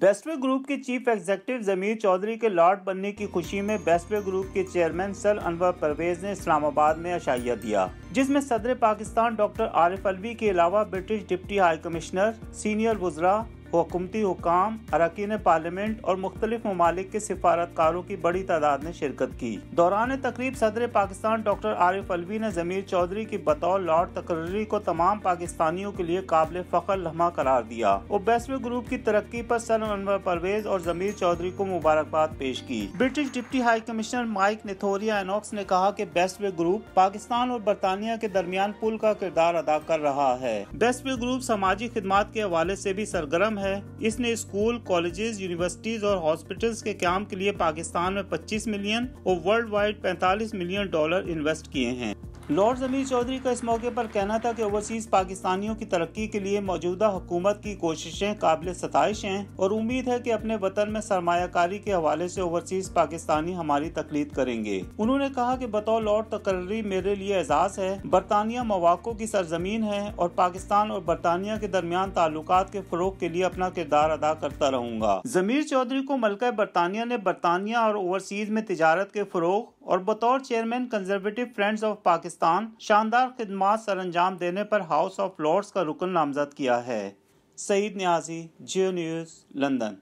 بیسٹوے group کے chief executive Zameer Chaudhry کے lord بننے کی خوشی میں بیسٹوے گروپ کے چیئرمین سر انور پرویز نے اسلام آباد میں اشائیہ دیا، جس میں صدر پاکستان ڈاکٹر عارف الوی کے علاوہ British deputy high commissioner, senior وزراء حکومتی حکام، اراکین پارلیمنٹ اور مختلف ممالک کے سفارتکاروں کی بڑی تعداد نے شرکت کی۔ دوران تقریب صدر پاکستان ڈاکٹر عارف الوی نے ضمیر چودھری کی بطور لارڈ تقرری کو تمام پاکستانیوں کے لیے قابل فخر لمحہ قرار دیا۔ اور بیسوے گروپ کی ترقی پر سر انور پرویز اور ضمیر چودھری کو مبارکباد پیش کی۔ British deputy high commissioner Mike Nithavrianakis نے کہا کہ بیسوے گروپ پاکستان اور برطانیہ کے درمیان پل کا کردار ادا کر رہا ہے۔ بیسوے گروپ سماجی خدمات کے حوالے سے بھی سرگرم ہے۔ ہے۔ اس نے اسکول، کالجز، یونیورسٹیز اور ہاسپٹلز کے قیام کے لیے پاکستان میں پچیس ملین اور ورلڈ وائڈ پینتالیس ملین ڈالر انویسٹ کیے ہیں۔ لارڈ ضمیر چودھری کا اس موقع پر کہنا تھا کہ اوورسیز پاکستانیوں کی ترقی کے لیے موجودہ حکومت کی کوششیں قابل ستائش ہیں اور امید ہے کہ اپنے وطن میں سرمایہ کاری کے حوالے سے اوورسیز پاکستانی ہماری تقلید کریں گے۔ انہوں نے کہا کہ بطور لارڈ تقرری میرے لیے اعزاز ہے، برطانیہ مواقع کی سرزمین ہے اور پاکستان اور برطانیہ کے درمیان تعلقات کے فروغ کے لیے اپنا کردار ادا کرتا رہوں گا۔ ضمیر چودھری کو ملکہ برطانیہ نے برطانیہ اور اوورسیز میں تجارت کے فروغ اور بطور chairman conservative friends of Pakistan شاندار خدمات سر انجام دینے پر ہاؤس آف لارڈز کا رکن نامزد کیا ہے۔ Saeed Niazi, Geo news, London.